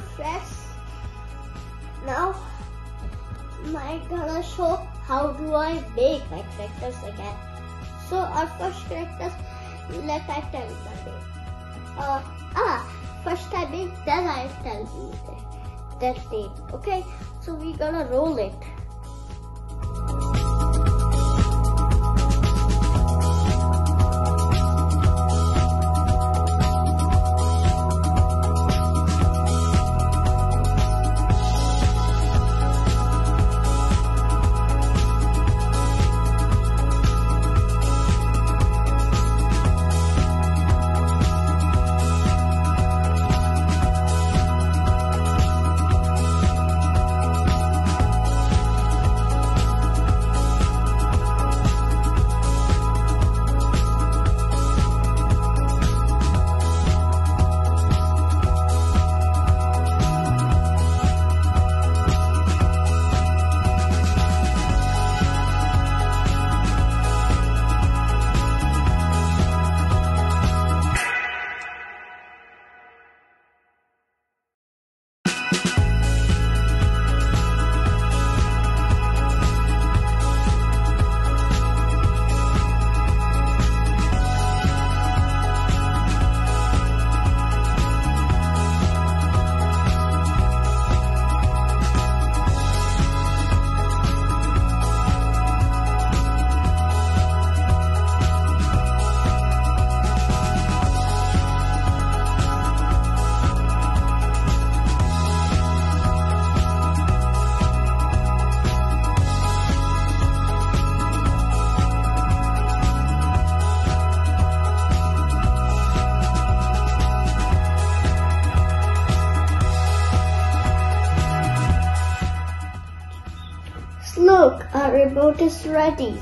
fresh. Now I'm gonna show how do I make my characters again. So our first characters, let I tell you the. Uh, ah, first I make, then I tell you the, that name. Okay, so we gonna roll it. Look, our uh, remote is ready.